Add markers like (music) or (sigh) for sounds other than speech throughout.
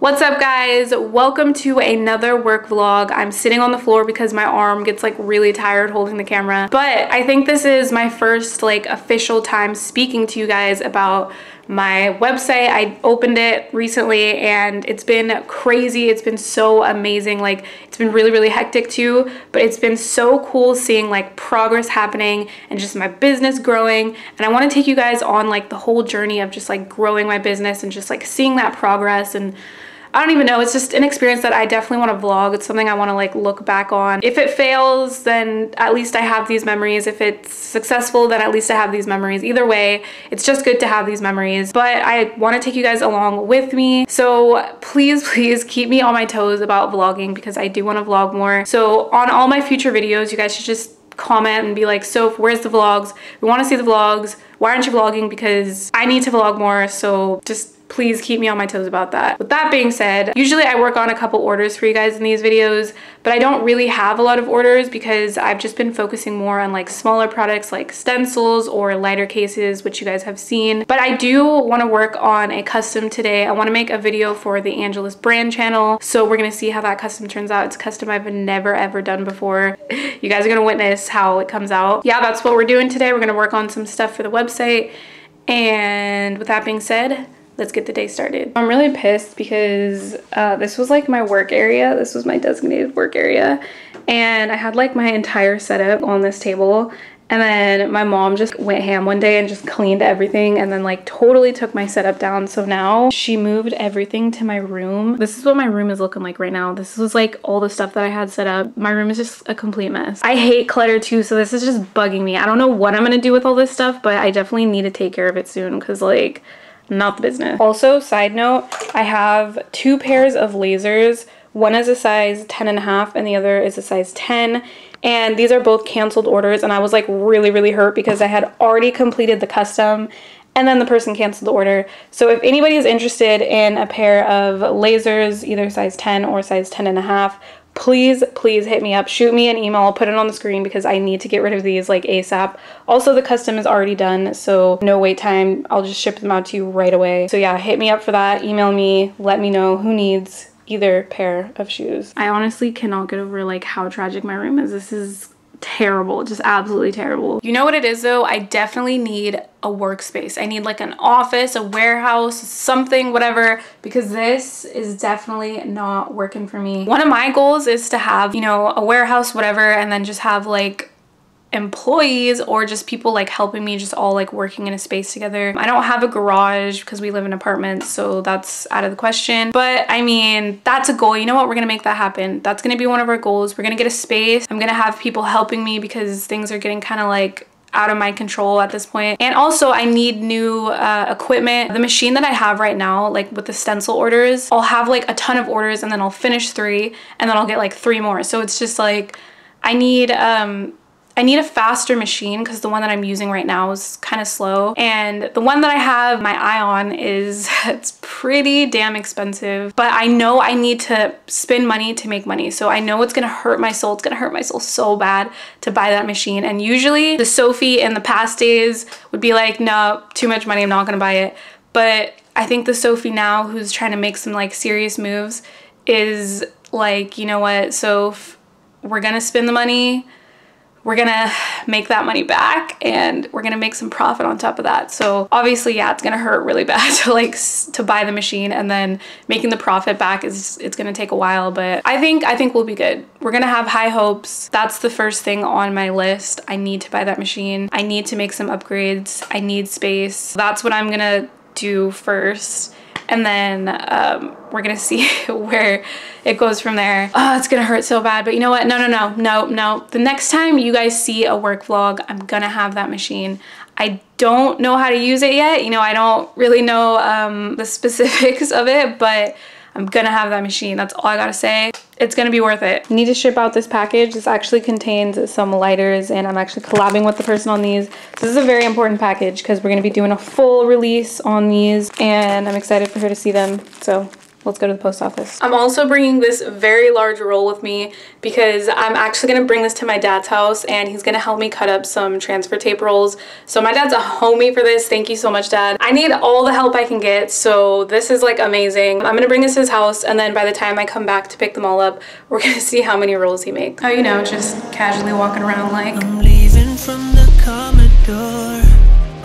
What's up guys? Welcome to another work vlog. I'm sitting on the floor because my arm gets like really tired holding the camera. But I think this is my first like official time speaking to you guys about my website. I opened it recently and it's been crazy. It's been so amazing. Like it's been really, really hectic too, but it's been so cool seeing like progress happening and just my business growing. And I want to take you guys on like the whole journey of just like growing my business and just like seeing that progress and I don't even know. It's just an experience that I definitely want to vlog. It's something I want to like look back on. If it fails, then at least I have these memories. If it's successful, then at least I have these memories. Either way, it's just good to have these memories. But I want to take you guys along with me. So please, (laughs) please keep me on my toes about vlogging because I do want to vlog more. So on all my future videos, you guys should just comment and be like, so where's the vlogs? We want to see the vlogs. Why aren't you vlogging? Because I need to vlog more. So just please keep me on my toes about that. With that being said, usually I work on a couple orders for you guys in these videos, but I don't really have a lot of orders because I've just been focusing more on like smaller products like stencils or lighter cases, which you guys have seen. But I do want to work on a custom today. I want to make a video for the Angelus brand channel. So we're to see how that custom turns out. It's custom I've never ever done before. (laughs) You guys are to witness how it comes out. Yeah, that's what we're doing today. We're to work on some stuff for the website. And with that being said, let's get the day started. I'm really pissed because uh, this was like my work area. This was my designated work area. And I had like my entire setup on this table. And then my mom just went ham one day and just cleaned everything and then like totally took my setup down. So now she moved everything to my room. This is what my room is looking like right now. This was like all the stuff that I had set up. My room is just a complete mess. I hate clutter too, so this is just bugging me. I don't know what I'm gonna do with all this stuff, but I definitely need to take care of it soon because like not the business. Also, side note, I have two pairs of lasers. One is a size 10 and a half and the other is a size 10. And these are both canceled orders and I was like really, really hurt because I had already completed the custom and then the person canceled the order. So if anybody is interested in a pair of lasers, either size 10 or size 10 and a half, please, please hit me up. Shoot me an email. I'll put it on the screen because I need to get rid of these like ASAP. Also, the custom is already done, so no wait time. I'll just ship them out to you right away. So yeah, hit me up for that. Email me. Let me know who needs either pair of shoes. I honestly cannot get over like how tragic my room is. This is terrible just absolutely terrible. You know what it is though? I definitely need a workspace. I need like an office a warehouse something whatever because this is definitely not working for me. One of my goals is to have you know a warehouse whatever and then just have like employees or just people like helping me just all like working in a space together. I don't have a garage because we live in apartments so that's out of the question but I mean that's a goal you know what we're gonna make that happen that's gonna be one of our goals we're gonna get a space I'm gonna have people helping me because things are getting kind of like out of my control at this point. And also I need new uh, equipment. The machine that I have right now, like with the stencil orders, I'll have like a ton of orders and then I'll finish three and then I'll get like three more. So it's just like, I need um, I need a faster machine because the one that I'm using right now is kind of slow. And the one that I have my eye on is, (laughs) it's pretty damn expensive, but I know I need to spend money to make money. So I know it's gonna hurt my soul. It's gonna hurt my soul so bad to buy that machine. And usually the Sophie in the past days would be like, no, too much money, I'm not gonna buy it. But I think the Sophie now who's trying to make some like serious moves is like, you know what, so we're gonna spend the money we're gonna make that money back and we're gonna make some profit on top of that. So obviously, yeah, it's gonna hurt really (laughs) bad to like to buy the machine and then making the profit back is it's gonna take a while, but I think I think we'll be good. We're gonna have high hopes. That's the first thing on my list. I need to buy that machine. I need to make some upgrades. I need space. That's what I'm gonna do first and then um, we're gonna (laughs) see where it goes from there. Oh, it's gonna hurt so bad, but you know what? No, no, no, no, no. The next time you guys see a work vlog, I'm gonna have that machine. I don't know how to use it yet. You know, I don't really know um, the (laughs) specifics of it, but I'm gonna have that machine. That's all I gotta say. It's gonna be worth it. Need to ship out this package. This actually contains some lighters and I'm actually collabing with the person on these. This is a very important package because we're gonna be doing a full release on these and I'm excited for her to see them. So let's go to the post office. I'm also bringing this very large roll with me because I'm actually gonna bring this to my dad's house and he's gonna help me cut up some transfer tape rolls. So my dad's a homie for this. Thank you so much, dad. I need all the help I can get, so this is like amazing. I'm gonna bring this to his house and then by the time I come back to pick them all up, (laughs) we're gonna see how many rolls he makes. Oh, you know, just casually walking around like. I'm leaving from the Commodore,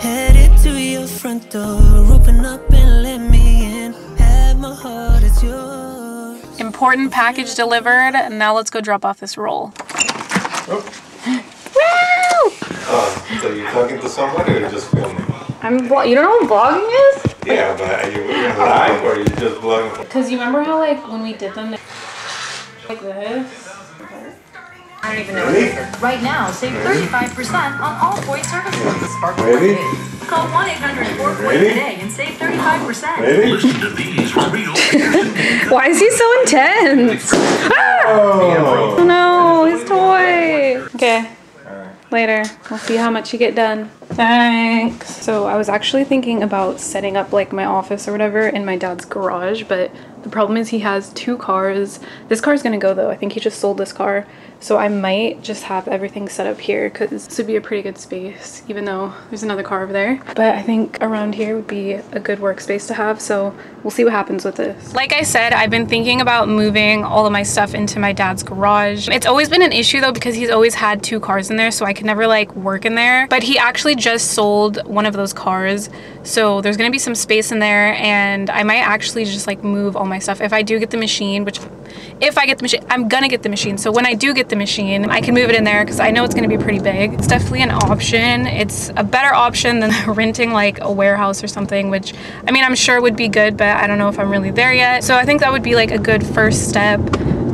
headed to your front door, Important package delivered. And now let's go drop off this roll. Oh. oh, so you're talking to somebody or just filming? I'm you don't know what vlogging is? Yeah, but are you live or are you just vlogging? Because you remember how like when we did them like this? I don't even know. Really? Right now, save 35% on all Boyd services. Spark really? Call 1-800-4 today and save 35%. Really? (laughs) Why is he so intense? Oh no, his toy. Okay. Later. We'll see how much you get done. Thanks. So I was actually thinking about setting up like my office or whatever in my dad's garage, but the problem is he has two cars. This car is gonna go though. I think he just sold this car. So I might just have everything set up here because this would be a pretty good space, even though there's another car over there. But I think around here would be a good workspace to have. So we'll see what happens with this. Like I said, I've been thinking about moving all of my stuff into my dad's garage. It's always been an issue though because he's always had two cars in there so I could never like work in there. But he actually just sold one of those cars. So there's gonna be some space in there and I might actually just like move all my stuff. If I do get the machine, which if I get the machine, I'm gonna get the machine. So when I do get the machine, I can move it in there because I know it's gonna be pretty big. It's definitely an option. It's a better option than (laughs) renting like a warehouse or something, which I mean, I'm sure would be good, but I don't know if I'm really there yet. So I think that would be like a good first step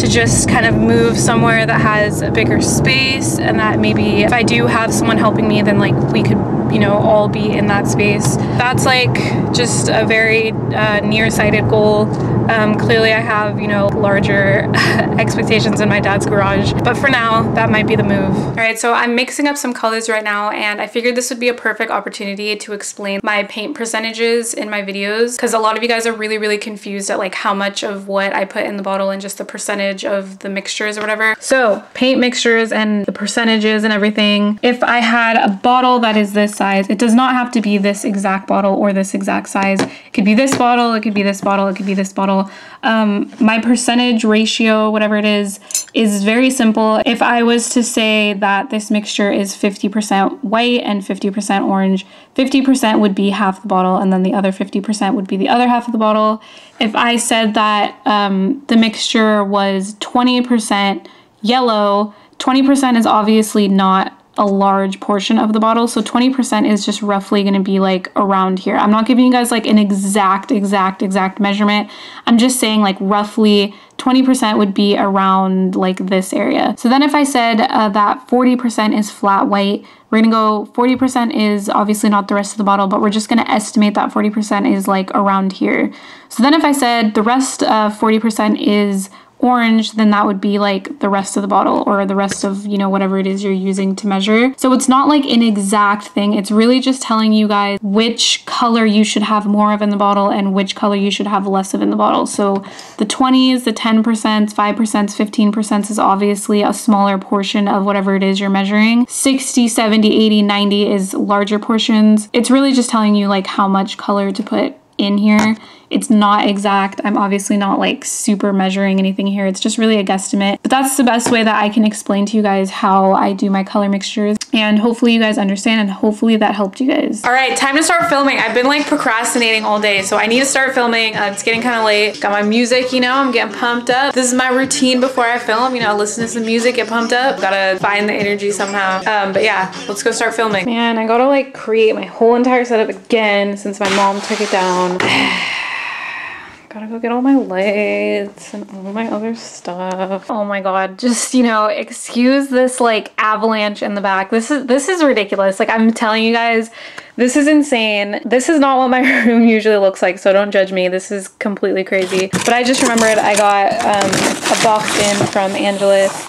to just kind of move somewhere that has a bigger space and that maybe if I do have someone helping me, then like we could you know, all be in that space. That's like just a very uh, nearsighted goal. Um, clearly I have, you know, larger (laughs) expectations in my dad's garage, but for now, that might be the move. All right, so I'm mixing up some colors right now and I figured this would be a perfect opportunity to explain my paint percentages in my videos because a lot of you guys are really, really confused at like how much of what I put in the bottle and just the percentage of the mixtures or whatever. So paint mixtures and the percentages and everything. If I had a bottle that is this size. It does not have to be this exact bottle or this exact size. It could be this bottle, it could be this bottle, it could be this bottle. Um, my percentage ratio, whatever it is, is very simple. If I was to say that this mixture is 50% white and 50% orange, 50% would be half the bottle and then the other 50% would be the other half of the bottle. If I said that um, the mixture was 20% yellow, 20% is obviously not a large portion of the bottle. So 20% is just roughly going to be like around here. I'm not giving you guys like an exact, exact, exact measurement. I'm just saying like roughly 20% would be around like this area. So then if I said uh, that 40% is flat white, we're gonna go 40% is obviously not the rest of the bottle, but we're just gonna estimate that 40% is like around here. So then if I said the rest of 40% is orange, then that would be like the rest of the bottle or the rest of, you know, whatever it is you're using to measure. So it's not like an exact thing. It's really just telling you guys which color you should have more of in the bottle and which color you should have less of in the bottle. So the 20s, the 10%, 5%, 15% is obviously a smaller portion of whatever it is you're measuring. 60, 70, 80, 90 is larger portions. It's really just telling you like how much color to put in here. It's not exact. I'm obviously not like super measuring anything here. It's just really a guesstimate. But that's the best way that I can explain to you guys how I do my color mixtures. And hopefully you guys understand and hopefully that helped you guys. All right, time to start filming. I've been like procrastinating all day, so I need to start filming. Uh, it's getting kind of late. Got my music, you know, I'm getting pumped up. This is my routine before I film, you know, listen to some music, get pumped up. Gotta find the energy somehow. Um, but yeah, let's go start filming. Man, I gotta like create my whole entire setup again since my mom took it down. (sighs) Gotta go get all my lights and all my other stuff. Oh my god, just, you know, excuse this like avalanche in the back. This is this is ridiculous. Like I'm telling you guys, this is insane. This is not what my (laughs) room usually looks like, so don't judge me. This is completely crazy. But I just remembered I got um, a box in from Angelus.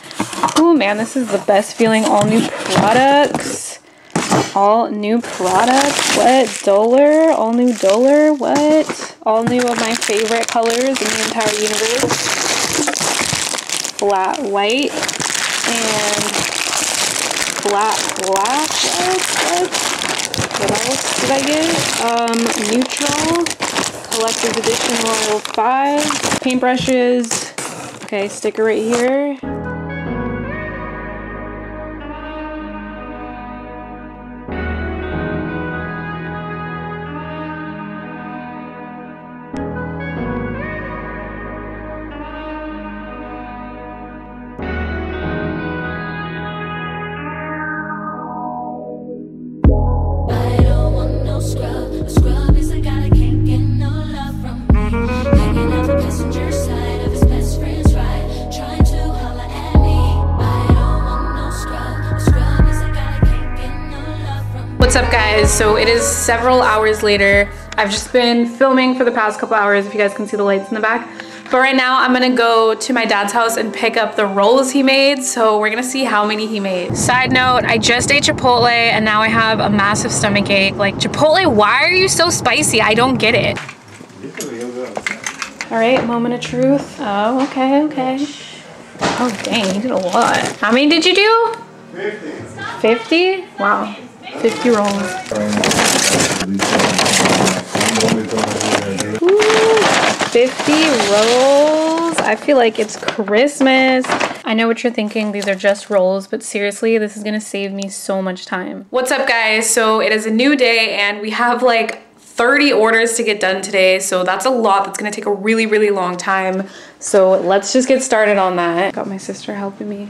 Oh man, this is the best feeling. All new products. All new products. What? Duller? All new Duller? What? All new of my favorite colors in the entire universe. Flat white and flat black. What? What? What else did I get? Um, neutral. Collector's Edition Royal 5. Paintbrushes. Okay, sticker right here. Guys? So it is several hours later. I've just been filming for the past couple hours if you guys can see the lights in the back. But right now I'm gonna go to my dad's house and pick up the rolls he made. So we're gonna see how many he made. Side note, I just ate Chipotle and now I have a massive stomach ache. Like Chipotle, why are you so spicy? I don't get it. All right, moment of truth. Oh, okay, okay. Oh dang, you did a lot. How many did you do? 50. 50? Wow. 50 rolls. Ooh, 50 rolls. I feel like it's Christmas. I know what you're thinking. These are just rolls, but seriously, this is gonna save me so much time. What's up guys? So it is a new day and we have like 30 orders to get done today. So that's a lot. That's gonna take a really, really long time. So let's just get started on that. Got my sister helping me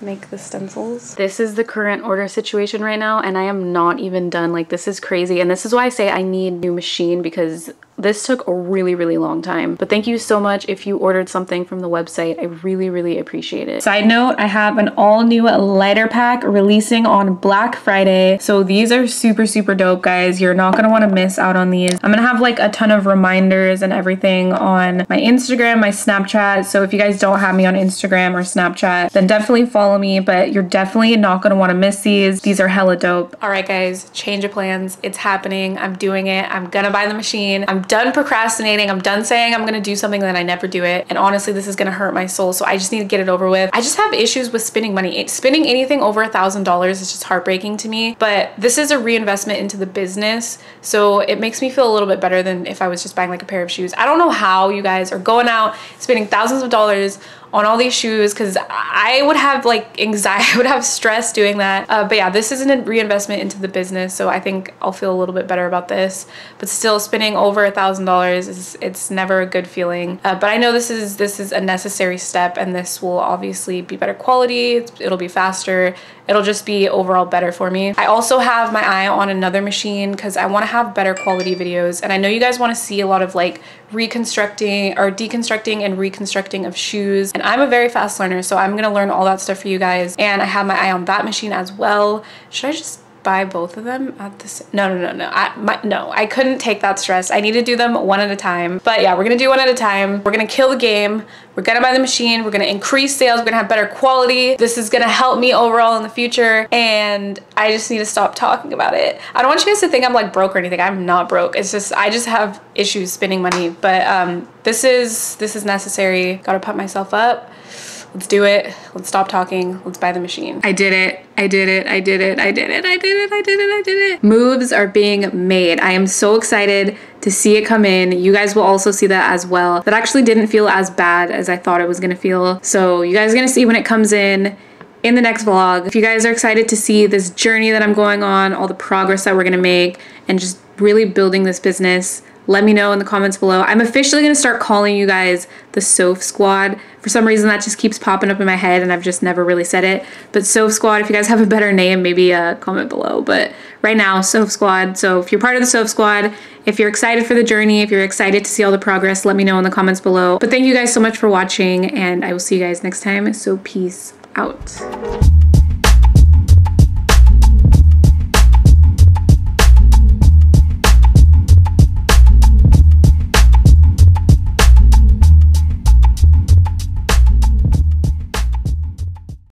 make the stencils. This is the current order situation right now and I am not even done. Like this is crazy and this is why I say I need new machine because this took a really, really long time. But thank you so much if you ordered something from the website. I really, really appreciate it. Side note, I have an all new lighter pack releasing on Black Friday. So these are super, super dope, guys. You're not gonna wanna miss out on these. I'm gonna have like a ton of reminders and everything on my Instagram, my Snapchat. So if you guys don't have me on Instagram or Snapchat, then definitely follow me, but you're definitely not gonna wanna miss these. These are hella dope. All right, guys, change of plans. It's happening. I'm doing it. I'm gonna buy the machine. I'm done procrastinating. I'm done saying I'm gonna do something that I never do it. And honestly, this is gonna hurt my soul. So I just need to get it over with. I just have issues with spending money. Spending anything over a thousand dollars is just heartbreaking to me. But this is a reinvestment into the business. So it makes me feel a little bit better than if I was just buying like a pair of shoes. I don't know how you guys are going out spending thousands of dollars on all these shoes because I would have like anxiety, (laughs) I would have stress doing that. Uh, but yeah, this isn't a reinvestment into the business, so I think I'll feel a little bit better about this. But still, spending over a thousand dollars is it's never a good feeling. Uh, but I know this is this is a necessary step, and this will obviously be better quality. It'll be faster. It'll just be overall better for me. I also have my eye on another machine because I want to have better quality videos, and I know you guys want to see a lot of like reconstructing or deconstructing and reconstructing of shoes. And I'm a very fast learner, so I'm gonna learn all that stuff for you guys. And I have my eye on that machine as well. Should I just buy both of them at the same no no no no I my, no I couldn't take that stress. I need to do them one at a time. But yeah we're gonna do one at a time. We're gonna kill the game. We're gonna buy the machine. We're gonna increase sales. We're gonna have better quality. This is gonna help me overall in the future. And I just need to stop talking about it. I don't want you guys to think I'm like broke or anything. I'm not broke. It's just I just have issues spending money. But um this is this is necessary. Gotta put myself up Let's do it. Let's stop talking. Let's buy the machine. I did it. I did it. I did it. I did it. I did it. I did it. I did it. Moves are being made. I am so excited to see it come in. You guys will also see that as well. That actually didn't feel as bad as I thought it was gonna feel. So you guys are gonna see when it comes in in the next vlog. If you guys are excited to see this journey that I'm going on, all the progress that we're gonna make, and just really building this business, let me know in the comments below. I'm officially gonna start calling you guys the Soph Squad. For some reason that just keeps popping up in my head and I've just never really said it. But Soph Squad, if you guys have a better name, maybe uh, comment below. But right now, Soph Squad. So if you're part of the Soph Squad, if you're excited for the journey, if you're excited to see all the progress, let me know in the comments below. But thank you guys so much for watching and I will see you guys next time. So peace out.